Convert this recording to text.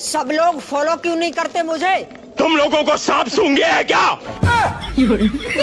सब लोग फॉलो क्यों नहीं करते मुझे? तुम लोगों को सांप सूँगे है क्या?